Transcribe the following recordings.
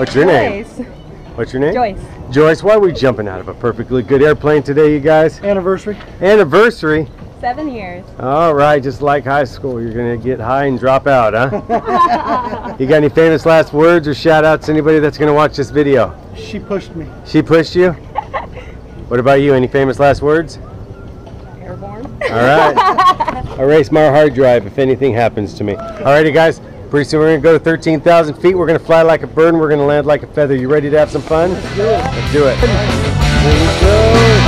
What's your name? Joyce. What's your name? Joyce. Joyce, why are we jumping out of a perfectly good airplane today, you guys? Anniversary. Anniversary. Seven years. All right, just like high school, you're gonna get high and drop out, huh? you got any famous last words or shout outs to anybody that's gonna watch this video? She pushed me. She pushed you? What about you? Any famous last words? Airborne. All right. Erase my hard drive if anything happens to me. All righty, guys. Pretty soon we're gonna go to 13,000 feet. We're gonna fly like a bird and we're gonna land like a feather. You ready to have some fun? Let's do it. Let's do it.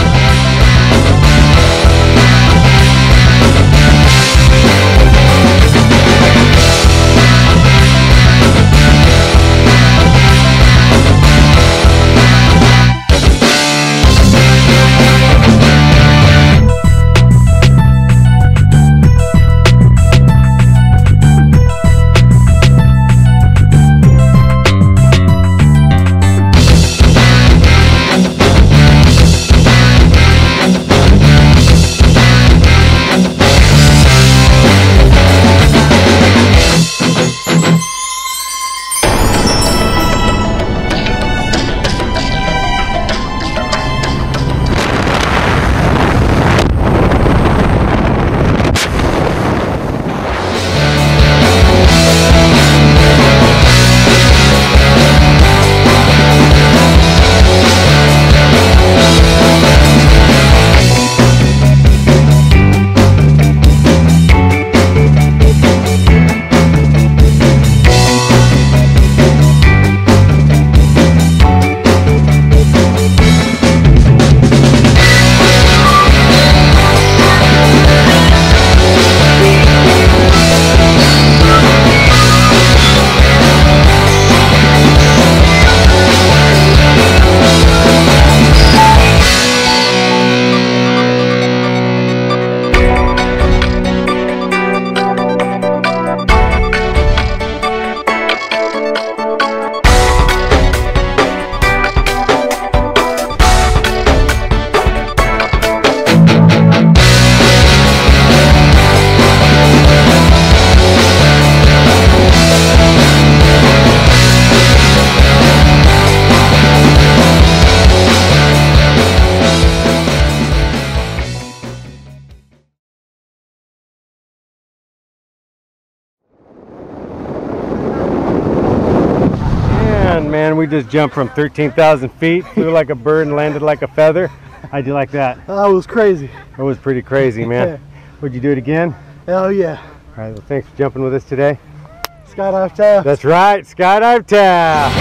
Man, we just jumped from 13,000 feet, flew like a bird and landed like a feather. How'd you like that? Oh, that was crazy. That was pretty crazy, man. Would you do it again? Hell yeah. All right, well, thanks for jumping with us today. Skydive Taft. That's right, Skydive Taft.